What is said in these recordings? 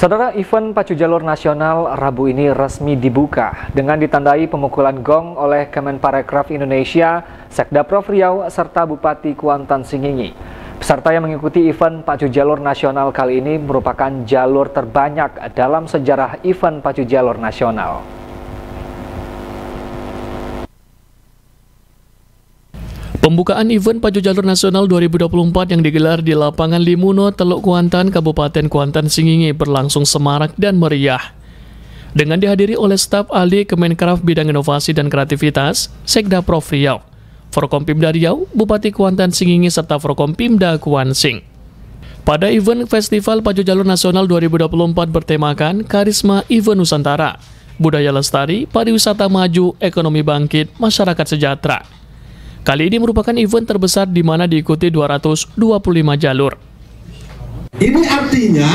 Saudara event Pacu Jalur Nasional Rabu ini resmi dibuka dengan ditandai pemukulan gong oleh Kemenparekraf Indonesia, Sekda Prof Riau, serta Bupati Kuantan Singingi. Peserta yang mengikuti event Pacu Jalur Nasional kali ini merupakan jalur terbanyak dalam sejarah event Pacu Jalur Nasional. Pembukaan event Pacu Jalur Nasional 2024 yang digelar di lapangan Limuno, Teluk Kuantan, Kabupaten Kuantan Singingi berlangsung semarak dan meriah. Dengan dihadiri oleh staf ahli Kemenkraf Bidang Inovasi dan Kreativitas, Sekda Prof. Riau, Forkompimda Riau, Bupati Kuantan Singingi, serta Forkompimda Kuansing. Pada event Festival Pacu Jalur Nasional 2024 bertemakan Karisma Event Nusantara, Budaya Lestari, Pariwisata Maju, Ekonomi Bangkit, Masyarakat Sejahtera. Kali ini merupakan event terbesar di mana diikuti 225 jalur. Ini artinya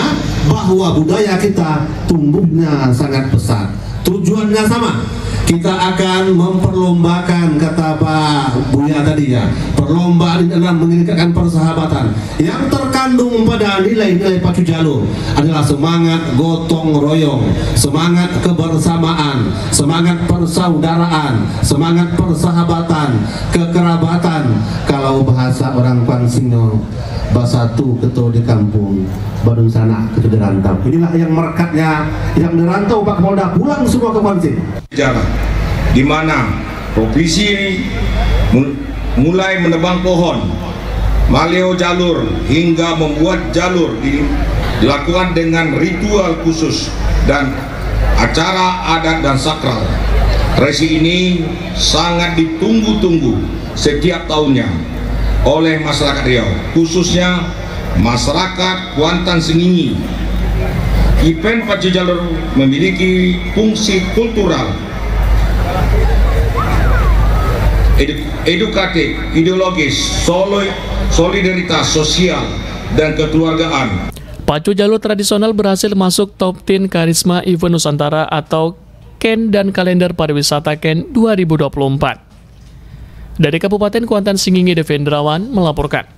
bahwa budaya kita tumbuhnya sangat pesat. Tujuannya sama, kita akan memperlombakan kata Pak Buya tadi ya perlombaan dalam meningkatkan persahabatan. Yang terkandung pada nilai-nilai pacu jalur adalah semangat gotong royong semangat kebersamaan semangat persaudaraan semangat persahabatan kekerabatan. Kalau bahasa orang Pansino tu ketua di kampung Badung sana ketua dirantau inilah yang merekatnya yang dirantau Pak Kapolda. Pulang semua ke Pansing. Jalan. Di mana provinsi mulai menebang pohon, maleo jalur hingga membuat jalur dilakukan dengan ritual khusus dan acara adat dan sakral. Resi ini sangat ditunggu-tunggu setiap tahunnya oleh masyarakat Riau, khususnya masyarakat Kuantan Sengingi. Event Pacu Jalur memiliki fungsi kultural edukatif, ideologis, solidaritas sosial, dan kekeluargaan. Pacu jalur tradisional berhasil masuk top 10 Karisma Event Nusantara atau KEN dan kalender pariwisata KEN 2024. Dari Kabupaten Kuantan Singingi Devendrawan melaporkan.